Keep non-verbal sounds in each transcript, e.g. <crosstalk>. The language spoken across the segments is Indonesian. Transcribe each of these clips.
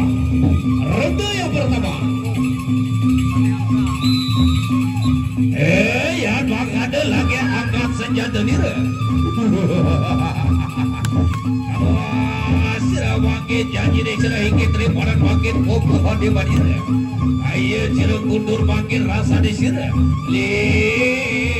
kedua yang pertama Eh ya bang ada lagi angkat senjata ni Sira bangkit janji dek sira hingkit rimparan bangkit Kukuhan di manira Ayo sira kundur bangkit rasa di sira Lih.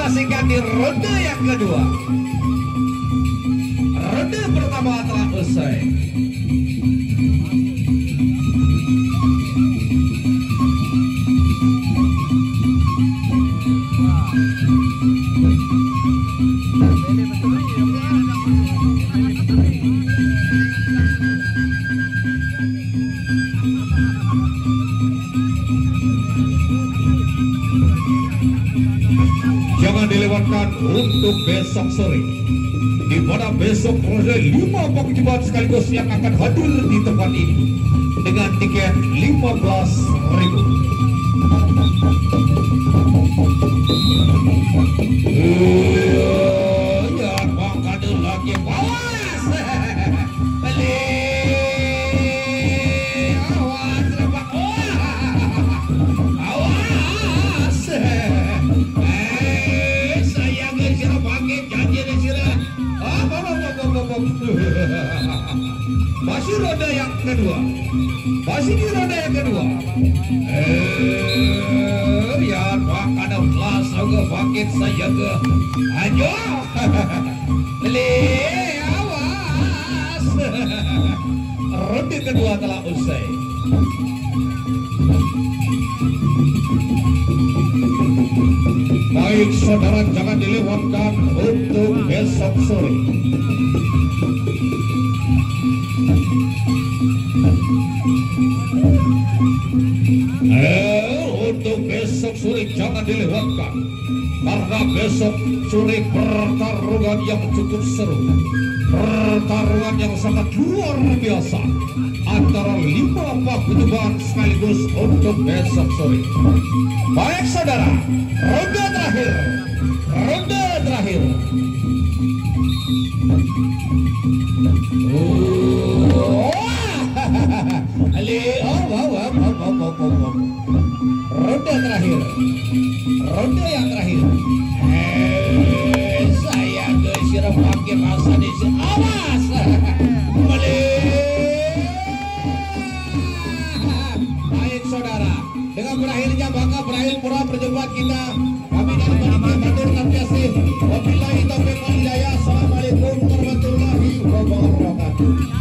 Saksikan di ronde yang kedua. Ronde pertama telah usai. Untuk besok sore. Di mana besok proses lima pengjubat sekaligus yang akan hadir di tempat ini dengan tiket 15 ribu. Masih roda yang kedua. Masih di roda yang kedua. Eh, ya ada kelas aku pakai saya ke. Ayo. Le, <laughs> awas. <laughs> Ronde kedua telah usai. Baik saudara jangan dilewatkan untuk besok sore. Eh, untuk besok sore jangan dilewatkan. Karena besok sore pertarungan yang cukup seru. Pertarungan yang sangat luar biasa. Antara lima paguyuban sekaligus untuk besok sore baik saudara. Ronde terakhir. Ronde terakhir. Oh, Ali, oh, oh, oh, oh, oh, oh, oh, oh, oh. Ronde terakhir. Ronde yang terakhir. Eh, saya gesirem pakai rasa di sini. Awas. Kembali. Baik saudara, dengan berakhirnya bangga berakhir pura perjumpaan kita. Kami dari Panitia Batur Tanjasi. Wabillahi taufiq wal hidayah. Assalamualaikum warahmatullahi wabarakatuh.